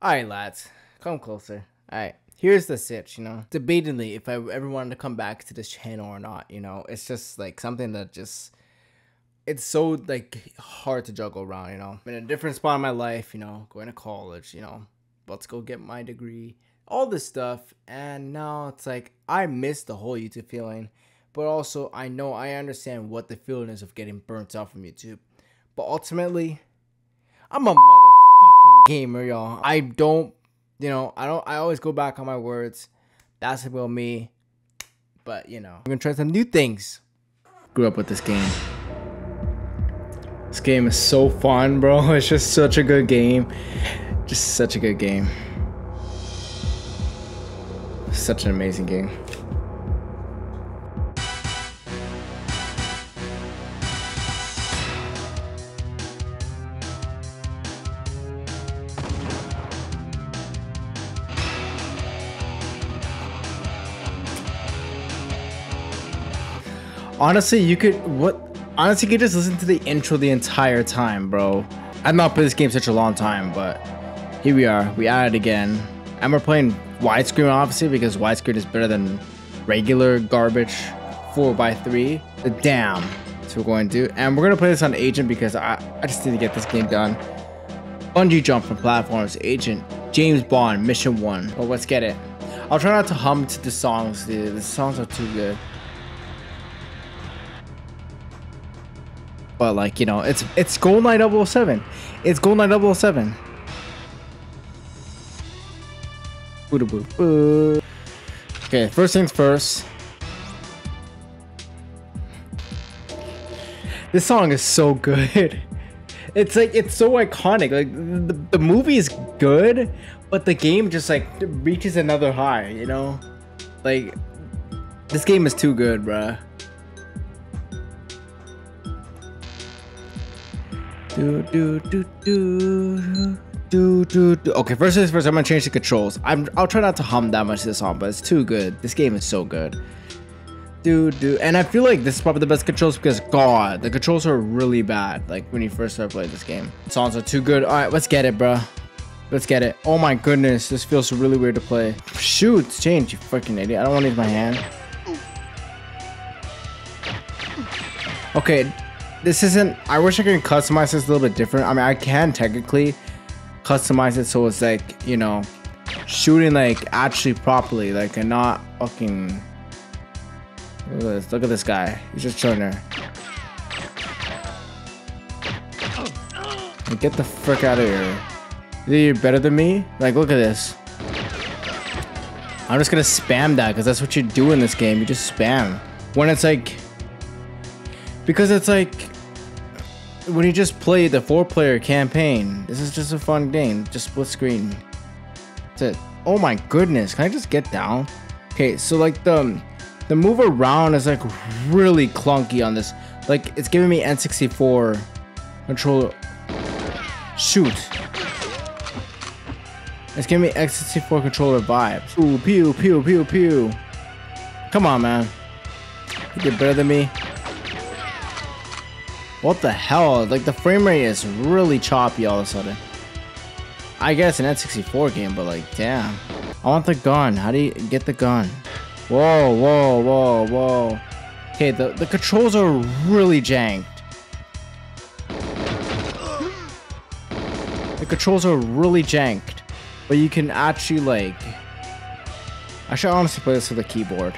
Alright, lads, come closer. Alright, here's the sitch, you know. debatedly if I ever wanted to come back to this channel or not, you know, it's just like something that just. It's so like hard to juggle around, you know. I'm in a different spot in my life, you know, going to college, you know, let's go get my degree, all this stuff. And now it's like I miss the whole YouTube feeling, but also I know I understand what the feeling is of getting burnt out from YouTube. But ultimately, I'm a motherfucking gamer, y'all. I don't, you know, I don't. I always go back on my words. That's about me. But you know, I'm gonna try some new things. Grew up with this game. This game is so fun, bro. It's just such a good game. Just such a good game. Such an amazing game. Honestly, you could what? Honestly, you could just listen to the intro the entire time, bro. I've not played this game such a long time, but here we are. We added again, and we're playing widescreen obviously because widescreen is better than regular garbage 4x3. The damn. That's what we're going to do, and we're gonna play this on Agent because I I just need to get this game done. Bungee jump from platforms, Agent, James Bond, Mission One. Well, let's get it. I'll try not to hum to the songs. The, the songs are too good. But like, you know, it's it's GoldenEye 007. It's GoldenEye 007. Okay, first things first. This song is so good. It's like it's so iconic. Like the, the movie is good, but the game just like reaches another high, you know? Like this game is too good, bruh. Do, do, do, do, do, do, do. Okay, first things first, I'm gonna change the controls. I'm, I'll try not to hum that much this song, but it's too good. This game is so good. Do, do. And I feel like this is probably the best controls because, God, the controls are really bad. Like, when you first start playing this game. Songs are too good. All right, let's get it, bro. Let's get it. Oh my goodness, this feels really weird to play. Shoot, change, you freaking idiot. I don't want to use my hand. Okay, this isn't I wish I could customize this a little bit different. I mean I can technically customize it so it's like, you know, shooting like actually properly, like and not fucking Look at this, look at this guy. He's just chilling there. Like, get the frick out of here. You're better than me? Like look at this. I'm just gonna spam that because that's what you do in this game. You just spam. When it's like because it's like when you just play the four player campaign, this is just a fun game. Just split screen. That's it. Oh my goodness. Can I just get down? Okay, so like the the move around is like really clunky on this. Like it's giving me N64 controller. Shoot. It's giving me N64 controller vibes. Ooh, pew, pew, pew, pew. Come on, man. You did better than me. What the hell? Like the frame rate is really choppy all of a sudden. I guess an N64 game, but like, damn. I want the gun. How do you get the gun? Whoa, whoa, whoa, whoa. Okay, the, the controls are really janked. The controls are really janked. But you can actually like... I should honestly play this with a keyboard.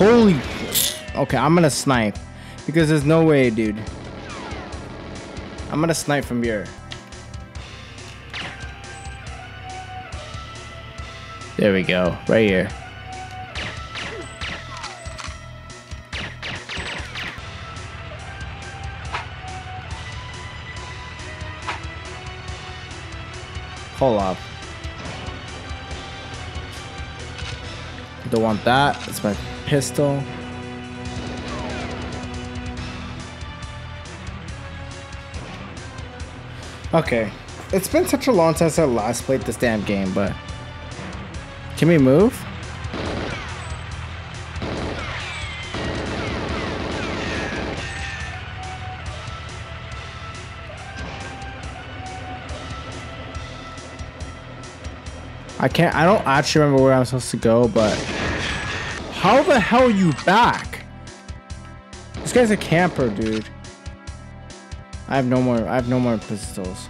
Holy... Okay, I'm gonna snipe. Because there's no way, dude. I'm gonna snipe from here. There we go. Right here. Hold up. Don't want that. That's my pistol. Okay. It's been such a long time since I last played this damn game, but... Can we move? I can't, I don't actually remember where I'm supposed to go, but how the hell are you back? This guy's a camper, dude. I have no more, I have no more pistols.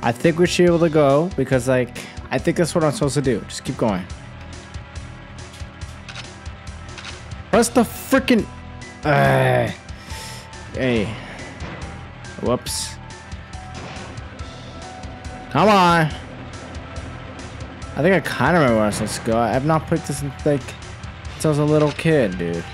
I think we should be able to go because like I think that's what I'm supposed to do. Just keep going. Press the freaking uh, Hey. Whoops. Come on. I think I kind of remember where I'm supposed to go. I have not played this since like since I was a little kid, dude.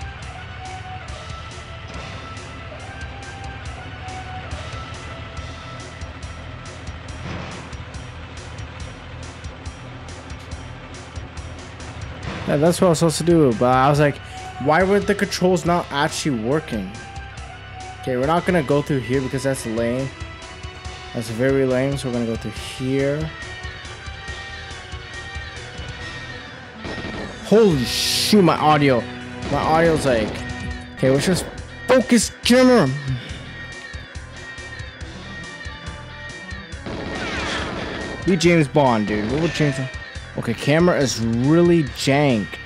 Yeah, that's what I was supposed to do, but I was like, why were the controls not actually working? Okay, we're not gonna go through here because that's lame. That's very lame, so we're gonna go through here. Holy shoot, my audio. My audio's like, okay, let's just focus camera. Be James Bond, dude. What would James Okay, camera is really janked.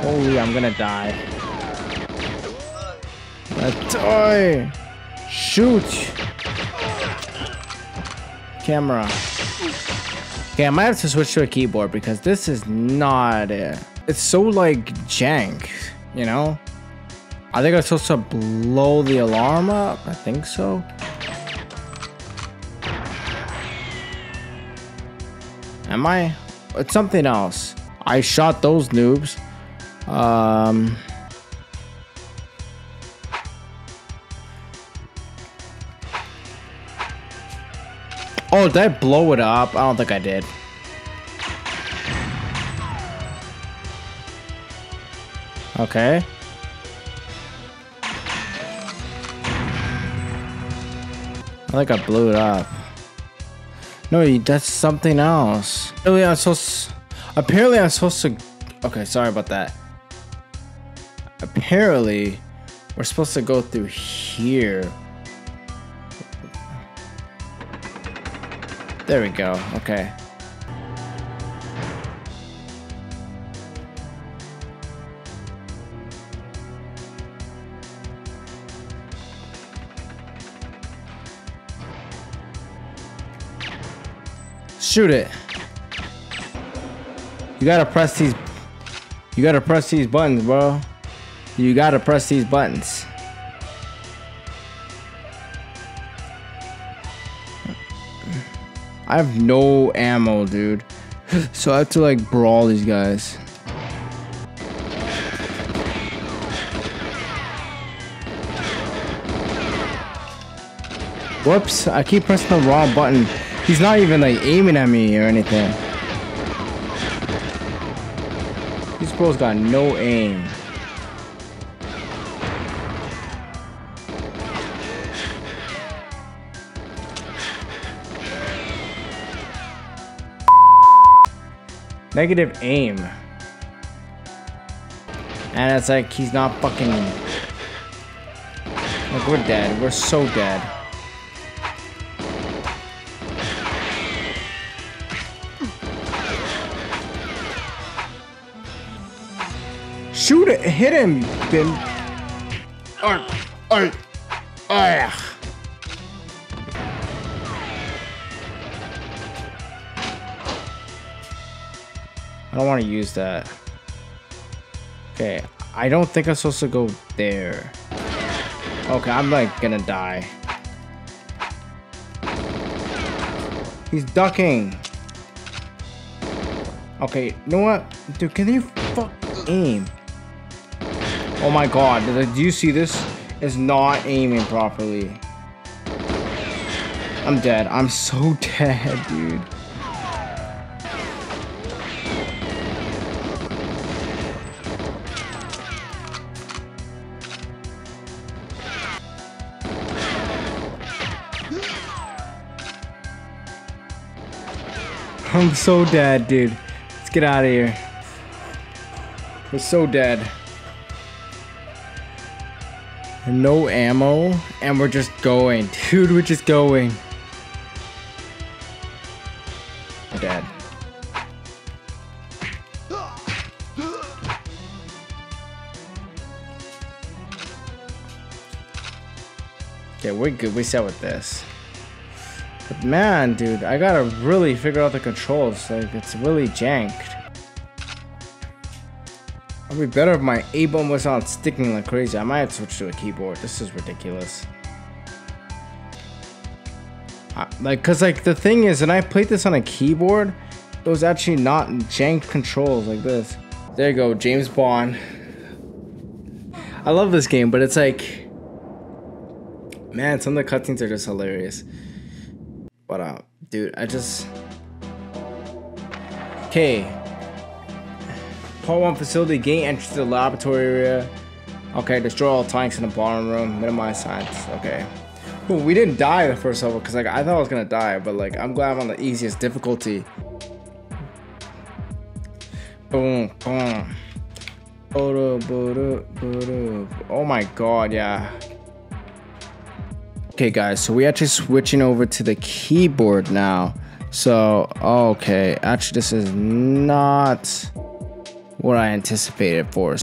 Holy, I'm gonna die. Let's die! Shoot! Camera. Okay, I might have to switch to a keyboard because this is not it. It's so like jank, you know? I think I'm supposed to blow the alarm up. I think so. Am I? It's something else. I shot those noobs. Um... Oh, did I blow it up? I don't think I did. Okay. I think I blew it up. No, that's something else. Apparently I'm supposed. Apparently I'm supposed to. Okay, sorry about that. Apparently, we're supposed to go through here. There we go. Okay. Shoot it. You gotta press these. You gotta press these buttons, bro. You gotta press these buttons. I have no ammo, dude. So I have to like brawl these guys. Whoops, I keep pressing the wrong button. He's not even like aiming at me or anything. These pros got no aim. Negative aim. And it's like he's not fucking... Like we're dead. We're so dead. Shoot it! Hit him, Ben. Arr, arr, arr. I don't want to use that. Okay, I don't think I'm supposed to go there. Okay, I'm like gonna die. He's ducking. Okay, you know what? Dude, can you fuck aim? Oh my god, do you see this? Is not aiming properly. I'm dead. I'm so dead, dude. I'm so dead, dude. Let's get out of here. We're so dead. And No ammo, and we're just going. Dude, we're just going. We're dead. Okay, we're good. We set with this. Man, dude, I gotta really figure out the controls. Like, it's really janked. I'd be better if my A button was not sticking like crazy. I might have to switch to a keyboard. This is ridiculous. I, like, cause like the thing is, and I played this on a keyboard, it was actually not janked controls like this. There you go, James Bond. I love this game, but it's like, man, some of the cutscenes are just hilarious. But uh, dude, I just okay. Part 1 facility, gain entry to the laboratory area. Okay, destroy all tanks in the bottom room, minimize science. Okay. We didn't die the first level because like I thought I was gonna die, but like I'm glad I'm on the easiest difficulty. Boom, boom. Oh my god, yeah. Okay guys, so we actually switching over to the keyboard now. So, okay, actually this is not what I anticipated for.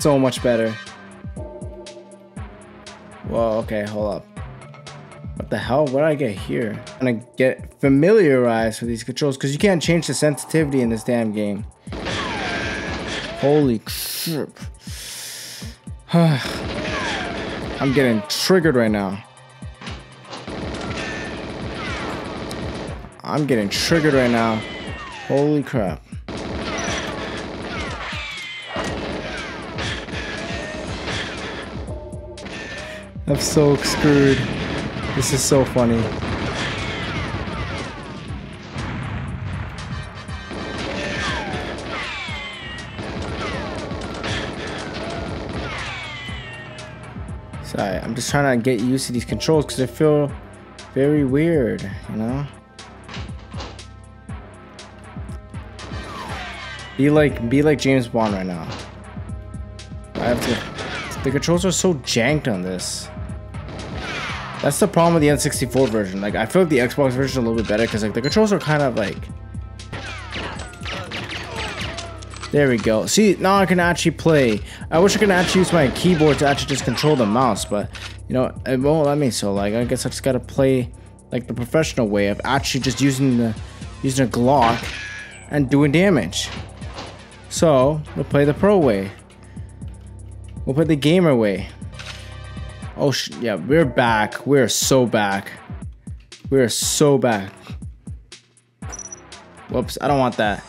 So much better. Well, okay, hold up. What the hell? What did I get here? I'm gonna get familiarized with these controls because you can't change the sensitivity in this damn game. Holy crap. I'm getting triggered right now. I'm getting triggered right now. Holy crap. I'm so screwed. This is so funny. Sorry, I'm just trying to get used to these controls because they feel very weird, you know? Be like, be like James Bond right now. I have to. The controls are so janked on this. That's the problem with the N64 version. Like, I feel like the Xbox version is a little bit better because like the controls are kind of like. There we go. See, now I can actually play. I wish I could actually use my keyboard to actually just control the mouse, but you know, it won't let me. So like, I guess I just gotta play like the professional way of actually just using the using a Glock and doing damage. So, we'll play the pro way. We'll play the gamer way. Oh, yeah, we're back. We're so back. We're so back. Whoops, I don't want that.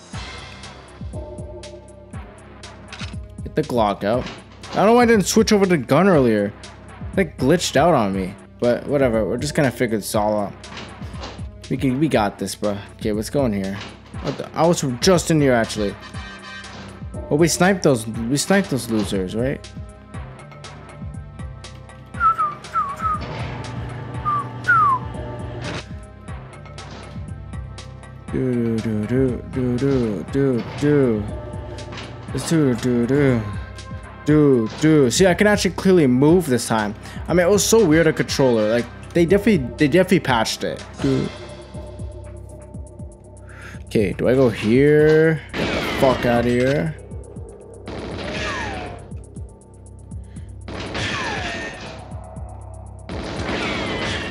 Get the Glock out. I don't know why I didn't switch over to gun earlier. That glitched out on me. But whatever, we're just gonna figure this all out. We can, we got this, bro. Okay, what's going here? I was just in here, actually. Well, we sniped those. We sniped those losers, right? Do do do do do do do. Let's do do do do do. See, I can actually clearly move this time. I mean, it was so weird a controller. Like they definitely they definitely patched it. Do. Okay, do I go here? Get the fuck out of here.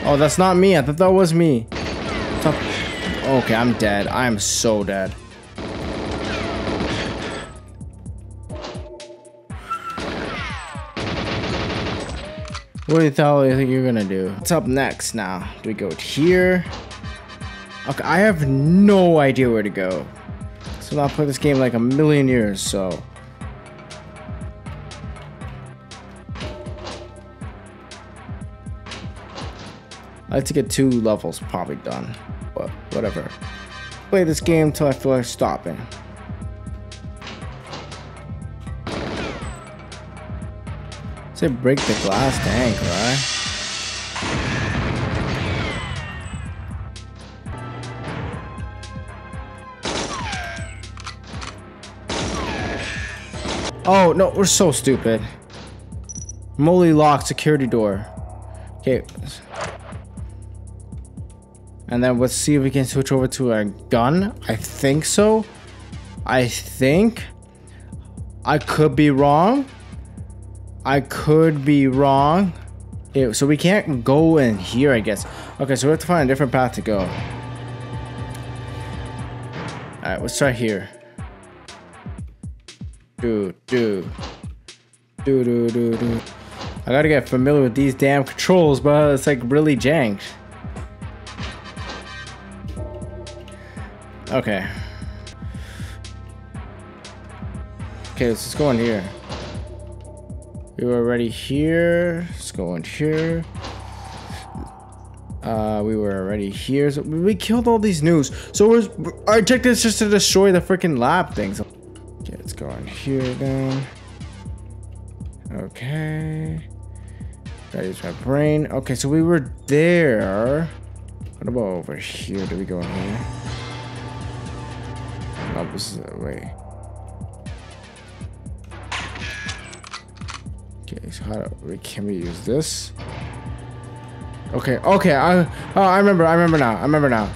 Oh, that's not me. I thought that was me. Okay, I'm dead. I am so dead. What do you think you're gonna do? What's up next now? Do we go here? Okay, I have no idea where to go. So I've played this game like a million years, so I like to get two levels probably done, but whatever. Play this game until I feel like stopping. Say break the glass tank, right? Oh, no, we're so stupid. Moly lock security door. Okay. And then let's see if we can switch over to a gun. I think so. I think. I could be wrong. I could be wrong. Okay, so we can't go in here, I guess. Okay, so we have to find a different path to go. Alright, let's try here. Do, do. Do, do, do, do. I gotta get familiar with these damn controls, but it's like really janked. Okay. Okay, let's just go in here. We were already here. Let's go in here. Uh, we were already here. So we killed all these news. So we're, our objective is just to destroy the freaking lab things. Okay, let's go in here then. Okay. Gotta use my brain. Okay, so we were there. What about over here? Do we go in here? No, this is the way. Okay, so how do we, can we use this? Okay, okay, I oh, I remember, I remember now, I remember now.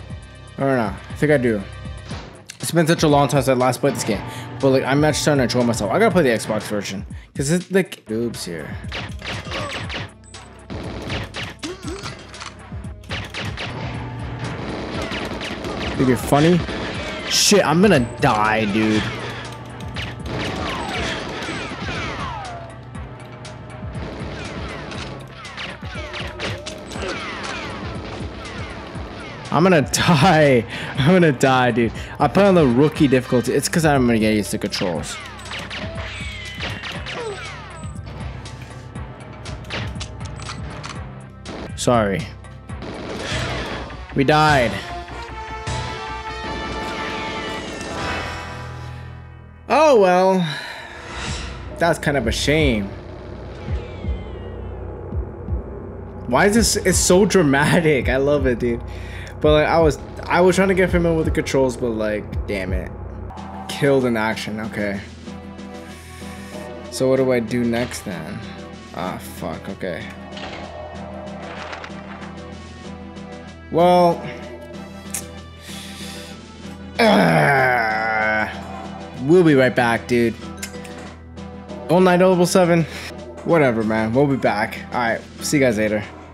I remember now. I think I do. It's been such a long time since I last played this game. But like, I'm actually starting to enjoy myself. I gotta play the Xbox version. Cause it's like, oops here. Think you're funny? Shit, I'm gonna die, dude. I'm gonna die. I'm gonna die, dude. I put on the rookie difficulty. It's because I'm gonna get used to controls. Sorry. We died. Oh well. That's kind of a shame. Why is this? It's so dramatic. I love it, dude. But like I was I was trying to get familiar with the controls, but like damn it. Killed in action, okay. So what do I do next then? Ah fuck, okay. Well uh, We'll be right back, dude. 09077. Whatever, man. We'll be back. Alright, see you guys later.